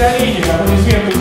Каролине. Аплодисменты